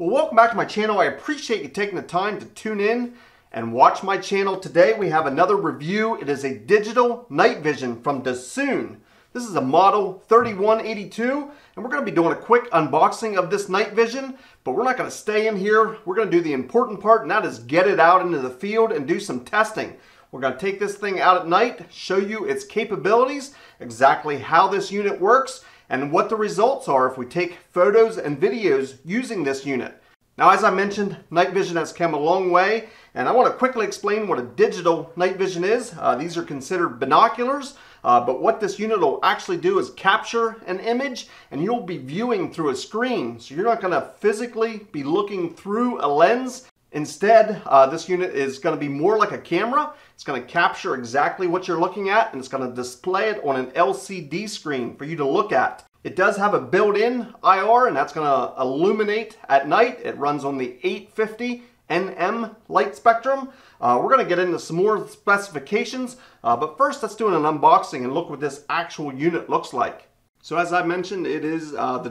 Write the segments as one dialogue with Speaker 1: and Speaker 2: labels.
Speaker 1: Well, welcome back to my channel. I appreciate you taking the time to tune in and watch my channel. Today we have another review. It is a digital night vision from Dsoon. This is a model 3182 and we're going to be doing a quick unboxing of this night vision, but we're not going to stay in here. We're going to do the important part and that is get it out into the field and do some testing. We're going to take this thing out at night, show you its capabilities, exactly how this unit works, and what the results are if we take photos and videos using this unit. Now, as I mentioned, night vision has come a long way, and I want to quickly explain what a digital night vision is. Uh, these are considered binoculars, uh, but what this unit will actually do is capture an image, and you'll be viewing through a screen. So you're not going to physically be looking through a lens. Instead, uh, this unit is going to be more like a camera. It's going to capture exactly what you're looking at and it's going to display it on an LCD screen for you to look at. It does have a built-in IR and that's going to illuminate at night. It runs on the 850 NM light spectrum. Uh, we're going to get into some more specifications, uh, but first let's do an unboxing and look what this actual unit looks like. So as I mentioned, it is uh, the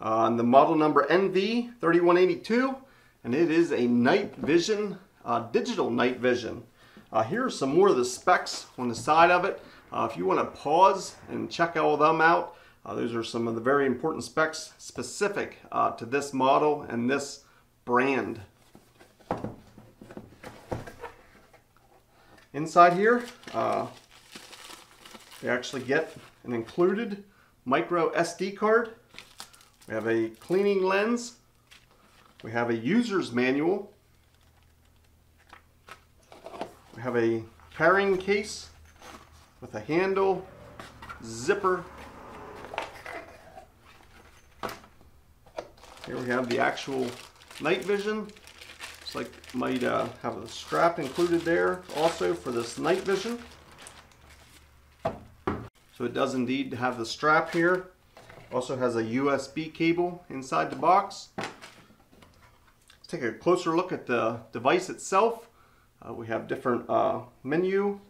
Speaker 1: uh, and the model number NV3182 and it is a night vision, uh, digital night vision. Uh, here are some more of the specs on the side of it. Uh, if you want to pause and check all of them out, uh, those are some of the very important specs specific uh, to this model and this brand. Inside here, uh, they actually get an included micro SD card. We have a cleaning lens we have a user's manual. We have a carrying case with a handle, zipper. Here we have the actual night vision. Looks like might uh, have a strap included there also for this night vision. So it does indeed have the strap here. Also has a USB cable inside the box take a closer look at the device itself. Uh, we have different uh, menu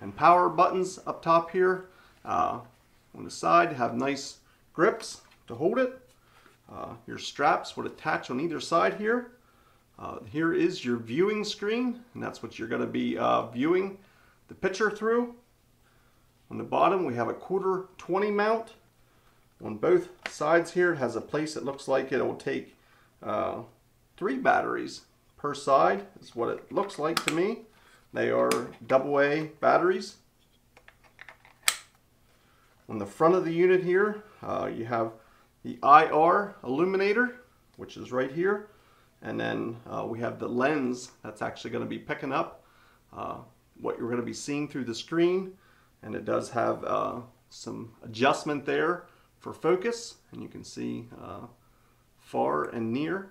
Speaker 1: and power buttons up top here. Uh, on the side have nice grips to hold it. Uh, your straps would attach on either side here. Uh, here is your viewing screen and that's what you're going to be uh, viewing the picture through. On the bottom we have a quarter 20 mount. On both sides here it has a place that looks like it will take three batteries per side is what it looks like to me. They are double A batteries. On the front of the unit here, uh, you have the IR illuminator, which is right here. And then uh, we have the lens that's actually going to be picking up uh, what you're going to be seeing through the screen. And it does have uh, some adjustment there for focus. And you can see uh, far and near.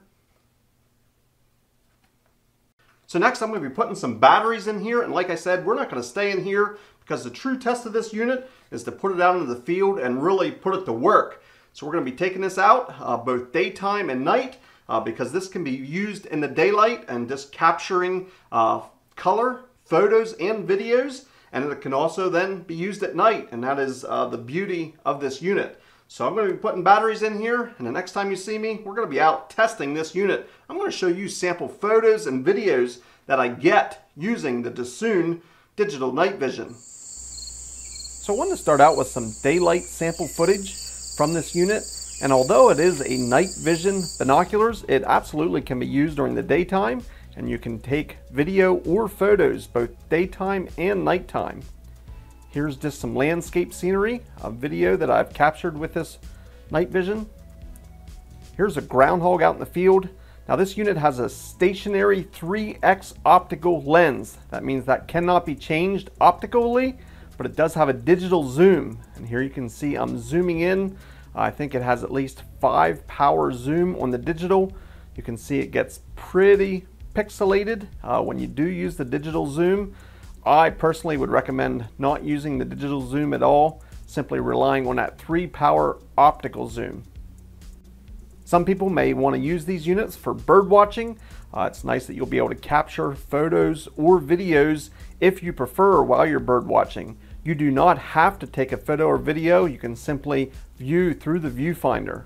Speaker 1: So next I'm going to be putting some batteries in here and like I said we're not going to stay in here because the true test of this unit is to put it out into the field and really put it to work. So we're going to be taking this out uh, both daytime and night uh, because this can be used in the daylight and just capturing uh, color, photos, and videos and it can also then be used at night and that is uh, the beauty of this unit. So I'm going to be putting batteries in here and the next time you see me, we're going to be out testing this unit. I'm going to show you sample photos and videos that I get using the Dsoon digital night vision. So I want to start out with some daylight sample footage from this unit. And although it is a night vision binoculars, it absolutely can be used during the daytime and you can take video or photos both daytime and nighttime. Here's just some landscape scenery, a video that I've captured with this night vision. Here's a groundhog out in the field. Now this unit has a stationary 3x optical lens. That means that cannot be changed optically, but it does have a digital zoom. And here you can see I'm zooming in. I think it has at least five power zoom on the digital. You can see it gets pretty pixelated uh, when you do use the digital zoom. I personally would recommend not using the digital zoom at all, simply relying on that three power optical zoom. Some people may want to use these units for bird watching. Uh, it's nice that you'll be able to capture photos or videos if you prefer while you're bird watching. You do not have to take a photo or video. You can simply view through the viewfinder.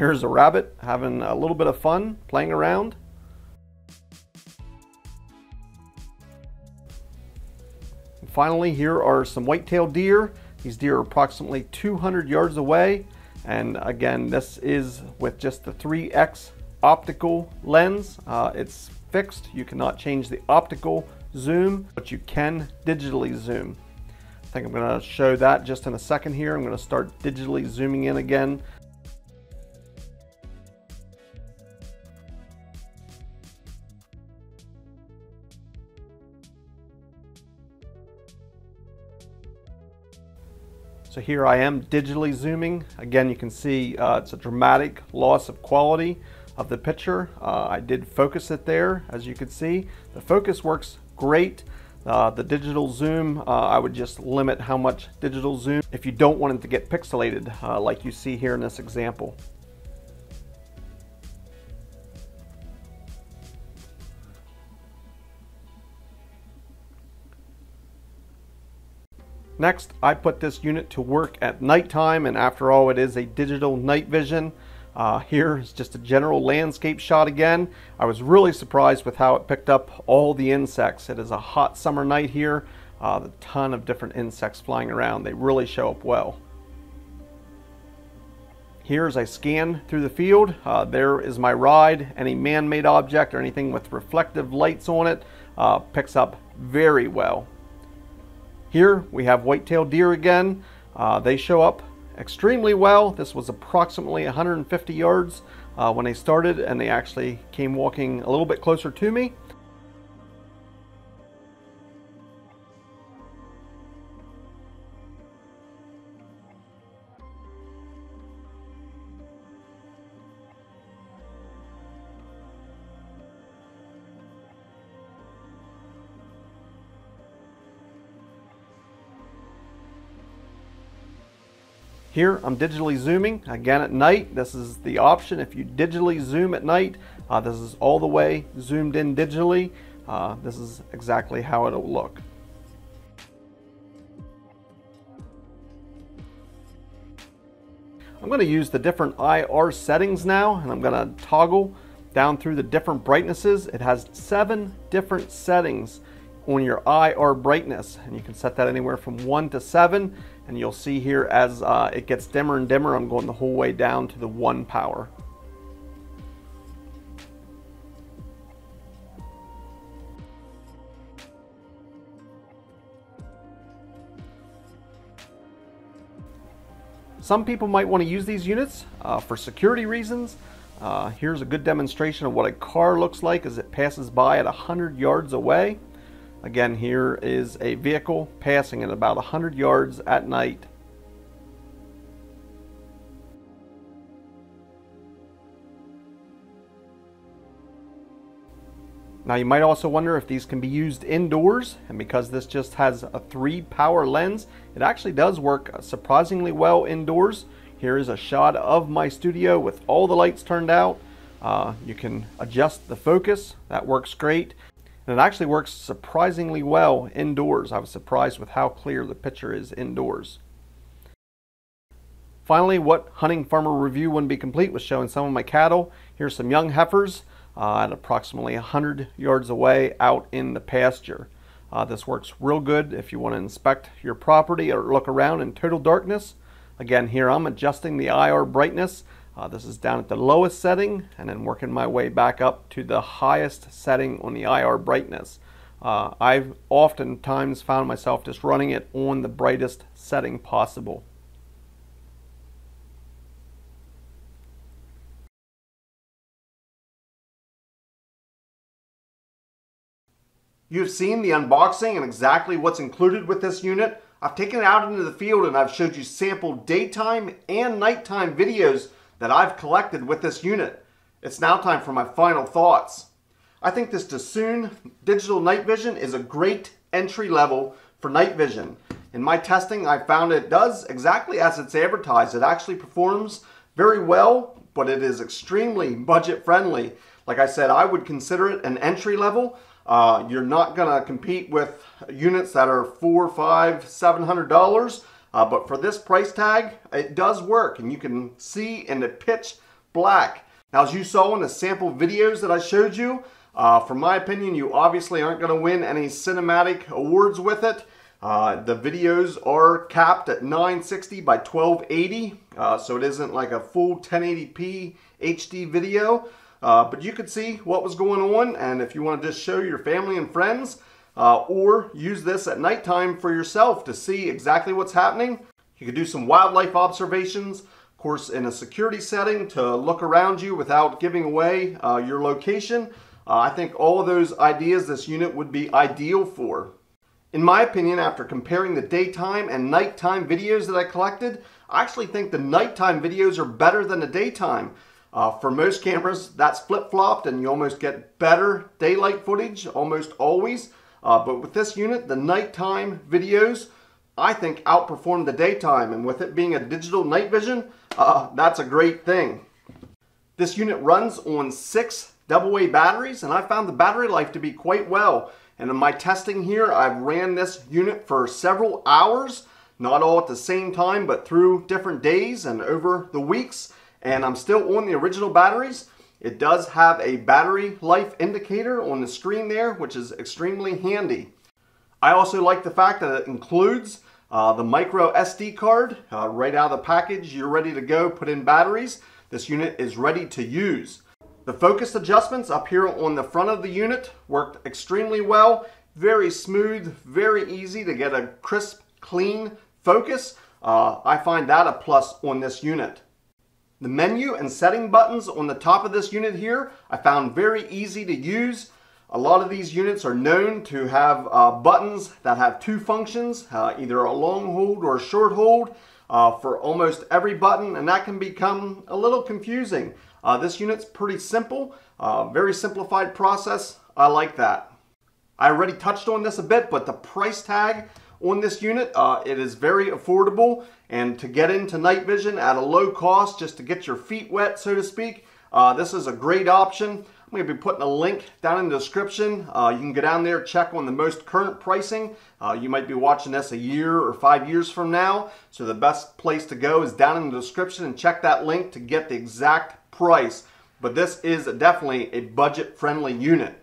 Speaker 1: Here's a rabbit having a little bit of fun playing around. And finally, here are some white-tailed deer. These deer are approximately 200 yards away. And again, this is with just the 3X optical lens. Uh, it's fixed. You cannot change the optical zoom, but you can digitally zoom. I think I'm going to show that just in a second here. I'm going to start digitally zooming in again. So here I am digitally zooming. Again, you can see uh, it's a dramatic loss of quality of the picture. Uh, I did focus it there, as you can see. The focus works great. Uh, the digital zoom, uh, I would just limit how much digital zoom if you don't want it to get pixelated uh, like you see here in this example. Next, I put this unit to work at nighttime, and after all, it is a digital night vision. Uh, here is just a general landscape shot again. I was really surprised with how it picked up all the insects. It is a hot summer night here. Uh, a ton of different insects flying around. They really show up well. Here as I scan through the field, uh, there is my ride. Any man-made object or anything with reflective lights on it uh, picks up very well. Here we have white-tailed deer again. Uh, they show up extremely well. This was approximately 150 yards uh, when they started and they actually came walking a little bit closer to me. Here I'm digitally zooming again at night. This is the option if you digitally zoom at night. Uh, this is all the way zoomed in digitally. Uh, this is exactly how it'll look. I'm going to use the different IR settings now and I'm going to toggle down through the different brightnesses. It has seven different settings on your IR brightness and you can set that anywhere from 1 to 7 and you'll see here as uh, it gets dimmer and dimmer I'm going the whole way down to the 1 power. Some people might want to use these units uh, for security reasons. Uh, here's a good demonstration of what a car looks like as it passes by at 100 yards away. Again, here is a vehicle passing at about 100 yards at night. Now you might also wonder if these can be used indoors and because this just has a three power lens it actually does work surprisingly well indoors. Here is a shot of my studio with all the lights turned out. Uh, you can adjust the focus that works great and it actually works surprisingly well indoors. I was surprised with how clear the picture is indoors. Finally, what hunting farmer review wouldn't be complete was showing some of my cattle. Here's some young heifers uh, at approximately 100 yards away out in the pasture. Uh, this works real good if you want to inspect your property or look around in total darkness. Again, here I'm adjusting the IR brightness uh, this is down at the lowest setting and then working my way back up to the highest setting on the IR brightness. Uh, I've oftentimes found myself just running it on the brightest setting possible. You've seen the unboxing and exactly what's included with this unit. I've taken it out into the field and I've showed you sample daytime and nighttime videos that I've collected with this unit. It's now time for my final thoughts. I think this Dsoon Digital Night Vision is a great entry level for night vision. In my testing, I found it does exactly as it's advertised. It actually performs very well, but it is extremely budget friendly. Like I said, I would consider it an entry level. Uh, you're not gonna compete with units that are four, five, seven hundred dollars. Uh, but for this price tag, it does work and you can see in the pitch black. Now, as you saw in the sample videos that I showed you, uh, from my opinion, you obviously aren't going to win any cinematic awards with it. Uh, the videos are capped at 960 by 1280, uh, so it isn't like a full 1080p HD video. Uh, but you could see what was going on, and if you want to just show your family and friends, uh, or use this at nighttime for yourself to see exactly what's happening, you could do some wildlife observations, of course in a security setting to look around you without giving away uh, your location. Uh, I think all of those ideas this unit would be ideal for. In my opinion, after comparing the daytime and nighttime videos that I collected, I actually think the nighttime videos are better than the daytime. Uh, for most cameras, that's flip-flopped and you almost get better daylight footage almost always. Uh, but with this unit, the nighttime videos, I think outperform the daytime. And with it being a digital night vision, uh, that's a great thing. This unit runs on six AA batteries and I found the battery life to be quite well. And in my testing here, I've ran this unit for several hours, not all at the same time, but through different days and over the weeks and I'm still on the original batteries. It does have a battery life indicator on the screen there, which is extremely handy. I also like the fact that it includes uh, the micro SD card uh, right out of the package. You're ready to go, put in batteries. This unit is ready to use. The focus adjustments up here on the front of the unit worked extremely well. Very smooth, very easy to get a crisp, clean focus. Uh, I find that a plus on this unit. The menu and setting buttons on the top of this unit here I found very easy to use. A lot of these units are known to have uh, buttons that have two functions, uh, either a long hold or a short hold uh, for almost every button and that can become a little confusing. Uh, this unit's pretty simple, uh, very simplified process. I like that. I already touched on this a bit, but the price tag on this unit. Uh, it is very affordable and to get into night vision at a low cost just to get your feet wet so to speak uh, this is a great option. I'm going to be putting a link down in the description. Uh, you can go down there check on the most current pricing. Uh, you might be watching this a year or five years from now so the best place to go is down in the description and check that link to get the exact price. But this is definitely a budget friendly unit.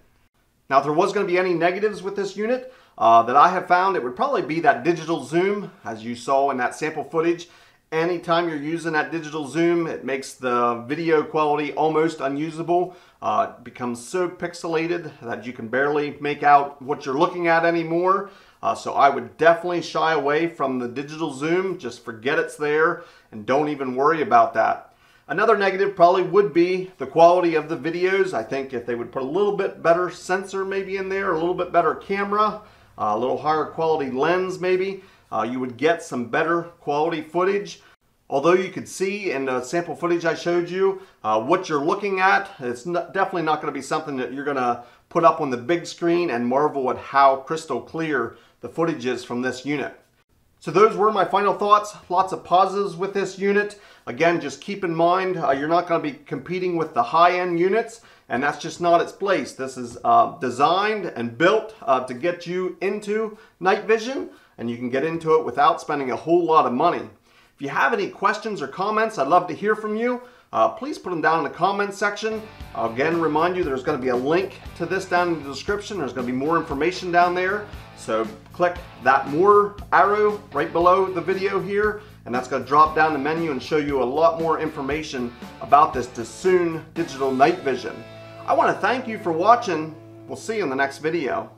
Speaker 1: Now if there was going to be any negatives with this unit, uh, that I have found, it would probably be that digital zoom, as you saw in that sample footage. Anytime you're using that digital zoom, it makes the video quality almost unusable. Uh, it becomes so pixelated that you can barely make out what you're looking at anymore. Uh, so I would definitely shy away from the digital zoom. Just forget it's there and don't even worry about that. Another negative probably would be the quality of the videos. I think if they would put a little bit better sensor maybe in there, a little bit better camera, a little higher quality lens maybe, uh, you would get some better quality footage. Although you could see in the sample footage I showed you uh, what you're looking at, it's not, definitely not going to be something that you're going to put up on the big screen and marvel at how crystal clear the footage is from this unit. So those were my final thoughts. Lots of positives with this unit. Again, just keep in mind uh, you're not going to be competing with the high-end units and that's just not its place. This is uh, designed and built uh, to get you into night vision and you can get into it without spending a whole lot of money. If you have any questions or comments, I'd love to hear from you. Uh, please put them down in the comments section. I'll again remind you there's going to be a link to this down in the description. There's going to be more information down there. So click that more arrow right below the video here and that's going to drop down the menu and show you a lot more information about this Dsoon Digital Night Vision. I want to thank you for watching. We'll see you in the next video.